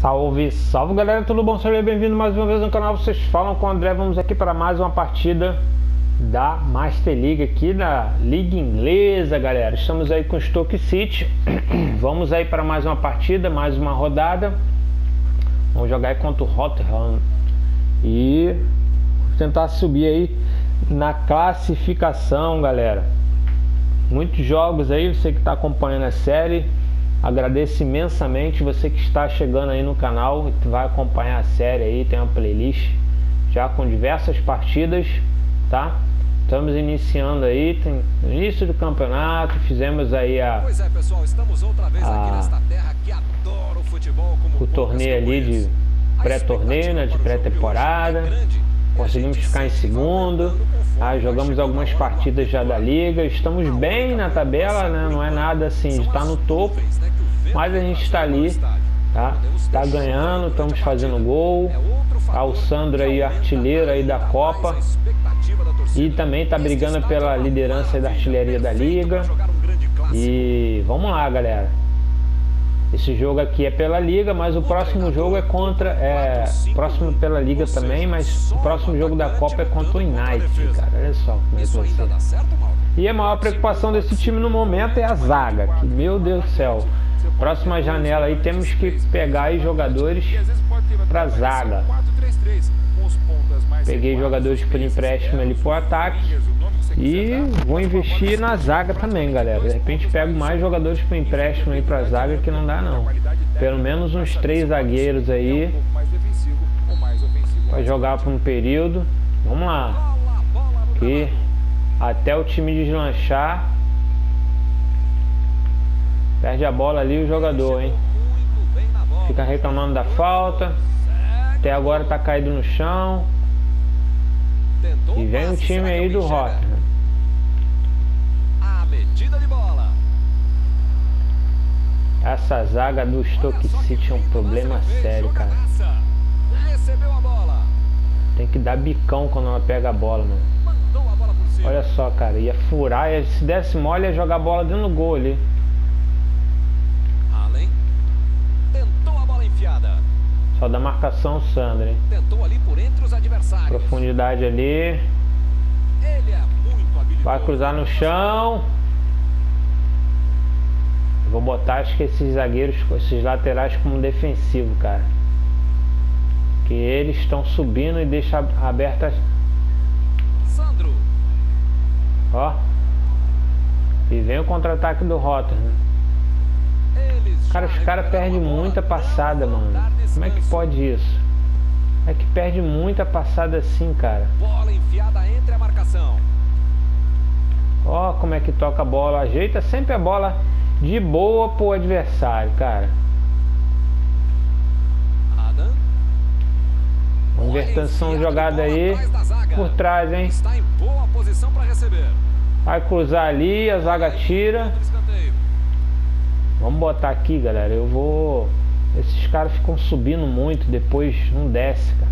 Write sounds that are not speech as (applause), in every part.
Salve, salve galera, tudo bom? Seja bem-vindo mais uma vez no canal. Vocês falam com o André. Vamos aqui para mais uma partida da Master League aqui da Liga Inglesa, galera. Estamos aí com o Stoke City. (clears throat) Vamos aí para mais uma partida, mais uma rodada. Vamos jogar aí contra o Rotterdam e tentar subir aí na classificação, galera. Muitos jogos aí, você que está acompanhando a série Agradeço imensamente você que está chegando aí no canal e vai acompanhar a série aí, tem uma playlist já com diversas partidas, tá? Estamos iniciando aí, tem início do campeonato, fizemos aí a Pois é, pessoal, estamos outra vez a, aqui nesta terra que adora o futebol como o torneio ali de pré-torneio, né, de pré-temporada. Conseguimos ficar em segundo. Ah, jogamos algumas partidas já da liga. Estamos bem na tabela, né? Não é nada assim estar no topo, mas a gente está ali, tá? Está ganhando, estamos fazendo gol. Tá o Sandro aí, artilheiro aí da Copa. E também está brigando pela liderança da artilharia da liga. E vamos lá, galera. Esse jogo aqui é pela liga, mas o próximo jogo é contra. É, próximo pela liga também, mas o próximo jogo da Copa é contra o United, cara. Olha só como é que ser. E a maior preocupação desse time no momento é a zaga. Que, meu Deus do céu. Próxima janela aí temos que pegar aí jogadores para zaga. Peguei jogadores por empréstimo ali pro ataque. E vou investir na zaga também, galera. De repente pego mais jogadores para empréstimo aí para zaga que não dá não. Pelo menos uns três zagueiros aí para jogar por um período. Vamos lá. Que até o time deslanchar perde a bola ali o jogador, hein? Fica reclamando da falta. Até agora tá caído no chão. Vem o time aí do Rotterdam. Essa zaga do Stoke City é um problema sério, cara. Tem que dar bicão quando ela pega a bola, mano. Olha só, cara. Ia furar, se desse mole, ia jogar a bola dentro do gol ali. Só da marcação Sandra, hein? Profundidade ali. Vai cruzar no chão. Vou botar acho que esses zagueiros, esses laterais como defensivo, cara. Que eles estão subindo e deixa abertas. Sandro. Ó. E vem o contra-ataque do Rotter, né? Cara, os caras perdem muita passada, mano. Como é que pode isso? É que perde muita passada assim, cara. Bola enfiada entre a marcação. Como é que toca a bola. Ajeita sempre a bola de boa pro adversário, cara. Invertação jogada aí por trás, hein? Vai cruzar ali, a zaga tira. Vamos botar aqui, galera. Eu vou. Esses caras ficam subindo muito, depois não desce, cara.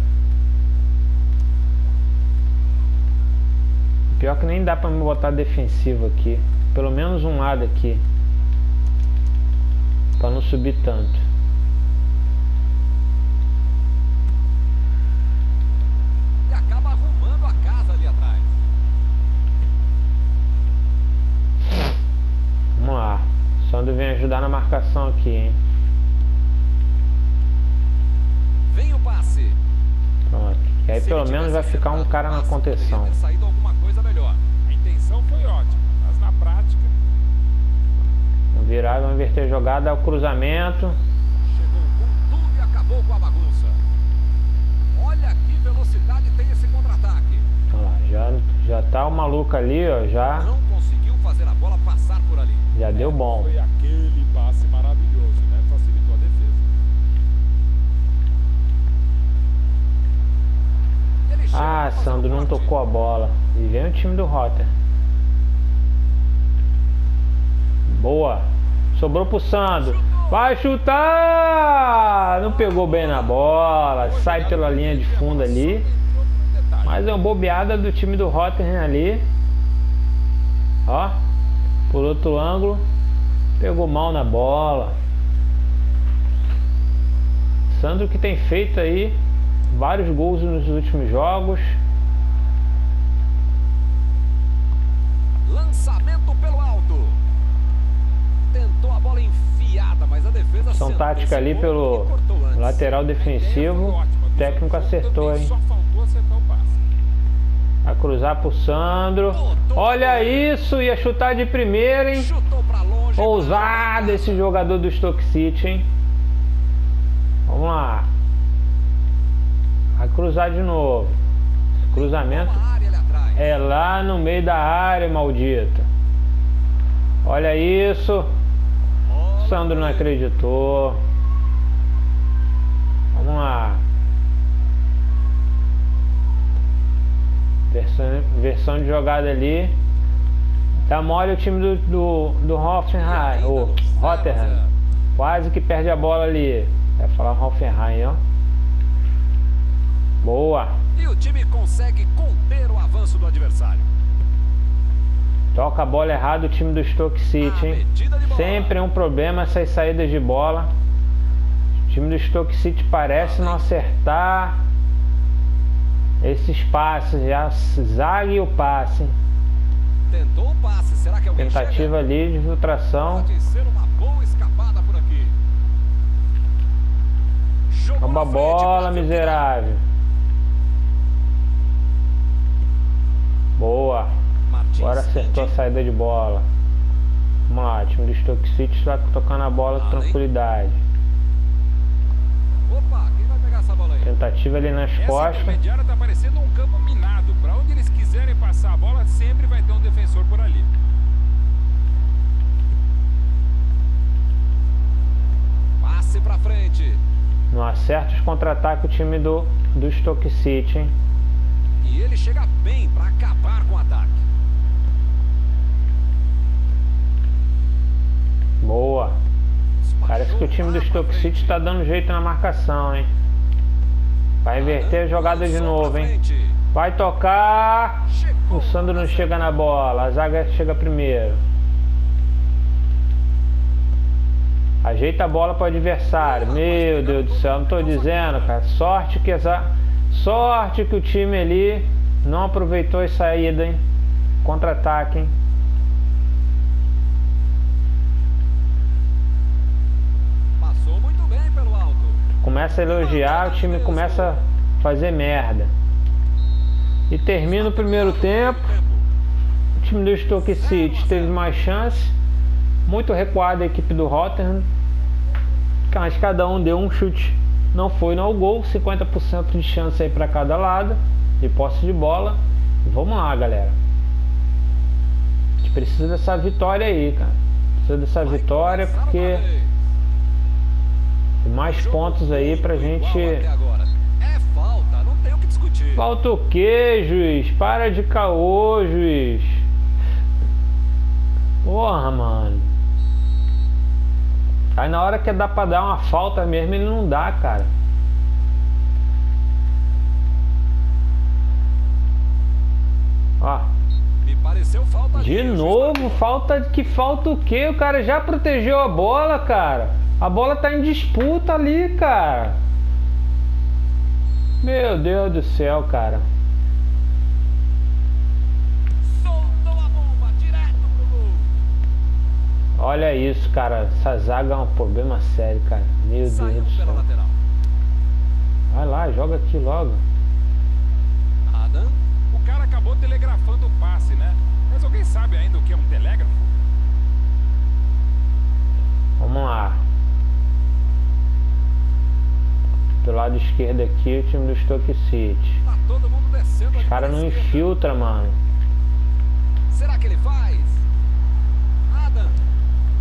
Pior que nem dá pra me botar defensivo aqui. Pelo menos um lado aqui para não subir tanto. E acaba arrumando a casa ali atrás. Vamos lá. Sandro vem ajudar na marcação aqui, hein? Vem o passe. Pronto. E aí pelo menos vai ficar um cara na contenção. Vamos inverter a jogada, o cruzamento. Chegou com tudo e acabou com a bagunça. Olha que velocidade tem esse contra-ataque. Olha lá, já, já tá o maluco ali, ó, já. Não conseguiu fazer a bola passar por ali. Já deu bom. Foi aquele passe maravilhoso, né? Facilitou a defesa. Ah, Sandro não tocou a bola. E vem o time do Rotter. Boa. Sobrou pro Sandro. Vai chutar! Não pegou bem na bola. Sai pela linha de fundo ali. Mas é uma bobeada do time do Rotterdam ali. Ó. Por outro ângulo. Pegou mal na bola. Sandro que tem feito aí vários gols nos últimos jogos. Tática ali pelo lateral defensivo. Ótimo, O técnico acertou, hein? Vai cruzar pro Sandro. Olha isso, ia chutar de primeira, hein? Ousado esse jogador do Stoke City, hein? Vamos lá. Vai cruzar de novo. Esse cruzamento é lá no meio da área, maldito. Olha isso. Sandro não acreditou. Vamos lá. Versão, versão de jogada ali. Tá mole o time do, do, do Hoffenheim. O Rotterdam. Quase que perde a bola ali. Vai falar Hoffenheim, ó. Boa. E o time consegue conter o avanço do adversário. Toca a bola errado o time do Stoke City, hein? Sempre é um problema essas saídas de bola. O time do Stoke City parece não acertar esses passes, já zague e o passe. Tentou o passe. Será que alguém Tentativa ali de filtração. Pode ser uma boa escapada por aqui. Jogou Rouba a bola, miserável. Boa. Agora acertou a saída de bola. Time do Stoke City está tocando a bola com tranquilidade. Opa, quem vai pegar essa bola aí? Tentativa ali nas Essa costas. intermediária tá parecendo um campo minado. Pra onde eles quiserem passar a bola, sempre vai ter um defensor por ali. Passe pra frente. Não acerta os contra-ataques o time do, do Stoke City, hein? E ele chega bem pra acabar com o ataque. Boa. Parece que o time do Stoke City está dando jeito na marcação, hein? Vai inverter a jogada de novo, hein? Vai tocar. O Sandro não chega na bola. A zaga chega primeiro. Ajeita a bola para o adversário. Meu Deus do céu, não tô dizendo, cara. Sorte que essa. Sorte que o time ali não aproveitou a saída, hein? Contra-ataque, hein? Começa a elogiar, o time começa a fazer merda. E termina o primeiro tempo. O time do Stoke City teve mais chance. Muito recuada a equipe do Rotterdam. Mas cada um deu um chute. Não foi no gol. 50% de chance aí para cada lado. De posse de bola. Vamos lá, galera. A gente precisa dessa vitória aí, cara. Precisa dessa vitória porque mais pontos aí pra gente. É falta, o que juiz? Para de caô, juiz. Porra, mano. Aí na hora que dá pra dar uma falta mesmo, ele não dá, cara. Ó, de novo, falta que falta o quê? O cara já protegeu a bola, cara. A bola tá em disputa ali, cara. Meu Deus do céu, cara. Olha isso, cara. Essa zaga é um problema sério, cara. Meu Deus do céu. Vai lá, joga aqui logo. Adam. O cara acabou telegrafando o passe, né? Mas alguém sabe ainda o que é um telégrafo? Vamos lá. Do lado esquerdo aqui, o time do Stoke City. Tá todo mundo descendo Os caras não infiltra, mano. Será que ele faz? Adam.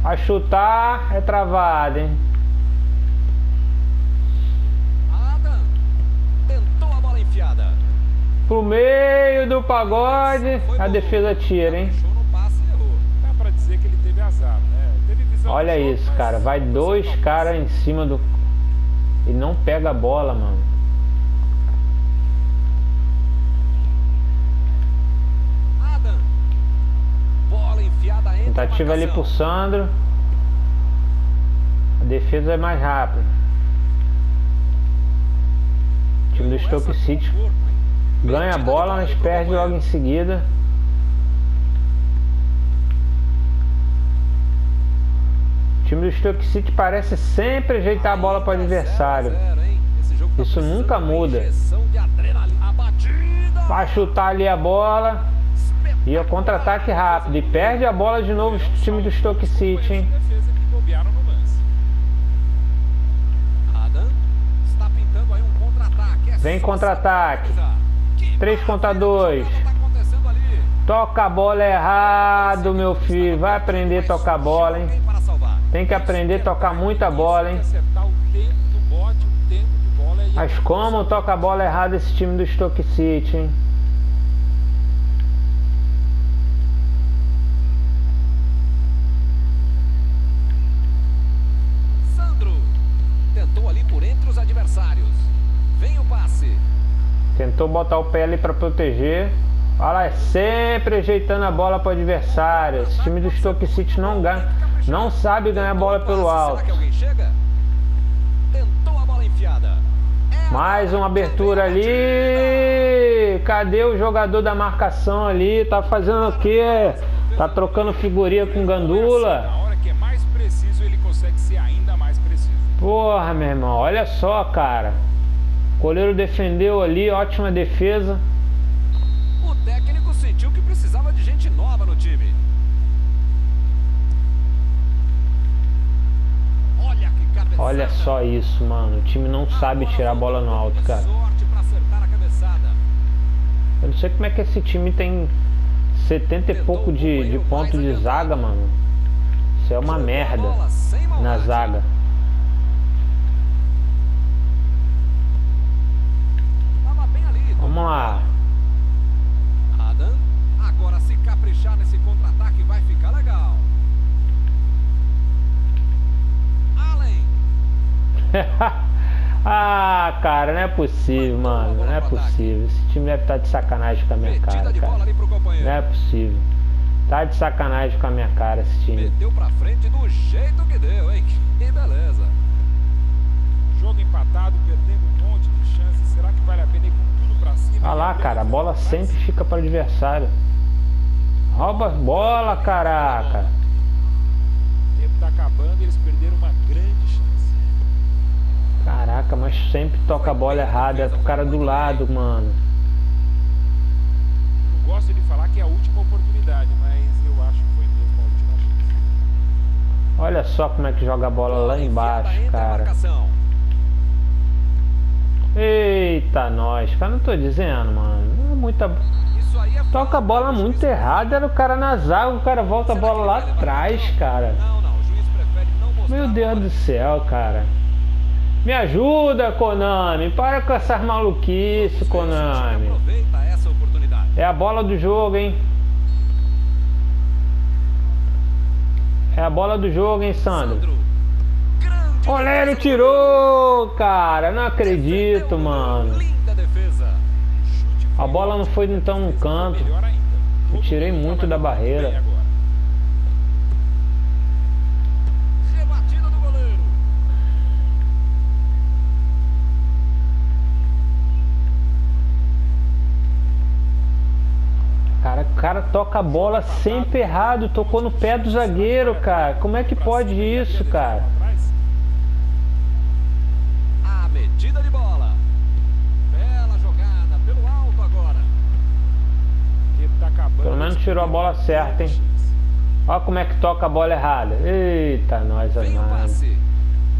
A chutar é travado, hein? Adam. Tentou a bola enfiada. Pro meio do pagode, Foi a defesa tira, hein? Azar, né? Olha jogo, isso, cara. Vai dois caras em cima do. E não pega a bola, mano. Adam. Bola enfiada Tentativa ali pro. Sandro. A defesa é mais rápida. time do Stoke City ganha a bola, mas perde logo em seguida. Time do Stoke City parece sempre ajeitar a bola para o adversário. Isso nunca muda. Vai chutar ali a bola. E o contra-ataque rápido. E perde a bola de novo o time do Stoke City, hein? Vem contra-ataque. 3 contra 2. Toca a bola errado, meu filho. Vai aprender a tocar a bola, hein? Tem que aprender a tocar muita bola, hein? Mas como toca a bola errada esse time do Stoke City, hein? Sandro tentou ali por entre os adversários. Vem o passe. Tentou botar o pé ali para proteger. Olha lá, é sempre ajeitando a bola para o adversário. Esse time do Stoke City não ganha, não sabe ganhar bola pelo alto. Mais uma abertura ali. Cadê o jogador da marcação ali? Tá fazendo o quê? Tá trocando figurinha com Gandula. É mais preciso, ele consegue ser ainda mais preciso. Porra, meu irmão, olha só, cara. O goleiro defendeu ali, ótima defesa. O técnico sentiu que precisava de gente nova no time. Olha só isso, mano. O time não sabe tirar a bola no alto, cara. Eu não sei como é que esse time tem 70 e pouco de, de ponto de zaga, mano. Isso é uma merda na zaga. Ah, cara, não é possível, mano. Não é possível. Esse time deve estar de sacanagem com a minha cara, cara. Não é possível. Tá de sacanagem com a minha cara esse time. Meteu pra frente do jeito que deu, hein? Que beleza. Jogo empatado, perdendo um monte de chances. Será que vale a pena ir com tudo pra cima? Olha lá, cara, a bola sempre fica para o adversário. Rouba a bola, caraca. O tempo tá acabando e eles perderam uma grande chance. Caraca, mas sempre toca a bola errada. É pro cara do lado, mano. Não gosto de falar que é a última oportunidade, mas eu acho que foi mesmo a última chance. Olha só como é que joga a bola lá embaixo, cara. Eita, nós. Cara, não tô dizendo, mano. É muita. É Toca a bola muito errada. Era o cara na zaga. O cara volta a bola lá atrás, cara. Meu Deus do céu, cara. Me ajuda, Konami. Para com essas maluquices, Konami. Oportunidade. É a bola do jogo, hein? É a bola do jogo, hein, Sandro? Sandro. Defesa. tirou, cara. Não acredito, mano. A bola não foi então no canto. Eu tirei muito da barreira. Cara, o cara toca a bola sempre errado. Tocou no pé do zagueiro, cara. Como é que pode isso, cara? A medida de bola. Bela jogada pelo alto agora. Tá. Pelo menos tirou a bola certa, hein? Olha como é que toca a bola errada. Eita, nós Vem o amado. passe.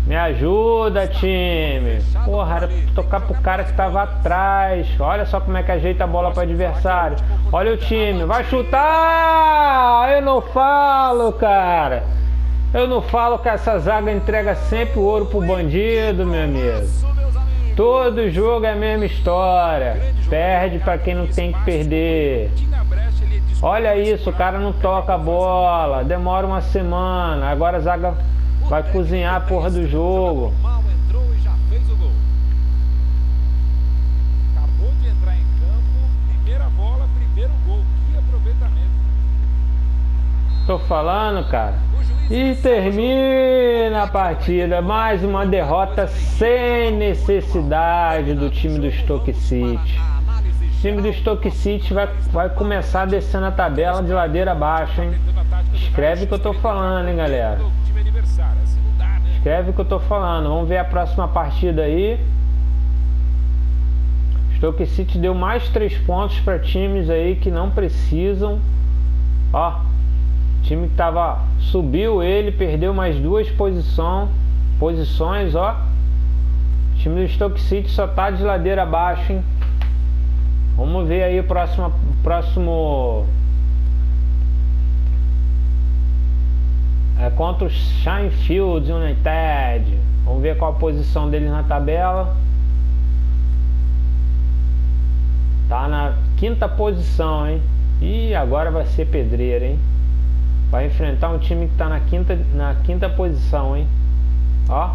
Me ajuda, time. Porra, era tocar pro cara que tava atrás. Olha só como é que ajeita a bola pro adversário. Olha o time. Vai chutar! Eu não falo, cara. Eu não falo que essa zaga entrega sempre o ouro pro bandido, meu amigo. Todo jogo é a mesma história. Perde pra quem não tem que perder. Olha isso, o cara não toca a bola. Demora uma semana. Agora a zaga vai cozinhar a porra do jogo. Tô falando, cara. E termina a partida. Mais uma derrota sem necessidade do time do Stoke City. Time do Stoke City vai, vai começar descendo a tabela de ladeira abaixo, hein? Escreve o que eu tô falando, hein, galera? Escreve o que eu tô falando. Vamos ver a próxima partida aí. Stoke City deu mais três pontos para times aí que não precisam. Ó, time que tava subiu ele, perdeu mais duas posição, posições, ó. O time do Stoke City só tá de ladeira abaixo, hein? Vamos ver aí o próximo próximo é contra o Sheffield United. Vamos ver qual a posição deles na tabela. Tá na quinta posição, hein? E agora vai ser pedreira, hein? Vai enfrentar um time que está na quinta, na quinta posição, hein? Ó.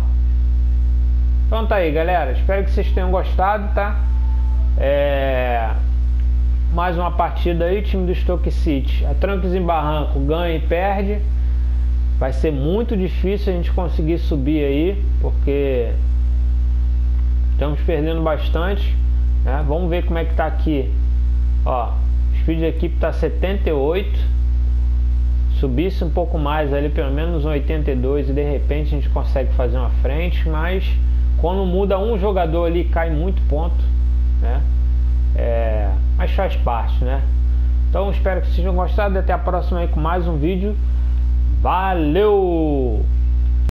Então tá aí, galera. Espero que vocês tenham gostado, tá? É... Mais uma partida aí, time do Stoke City. A trancos em barranco, ganha e perde. Vai ser muito difícil a gente conseguir subir aí, porque estamos perdendo bastante. Né? Vamos ver como é que tá aqui. Ó, speed da equipe tá 78 subisse um pouco mais ali, pelo menos um 82 e de repente a gente consegue fazer uma frente, mas quando muda um jogador ali cai muito ponto, né? É, mas faz parte, né? Então espero que vocês tenham gostado. Até a próxima aí com mais um vídeo. Valeu!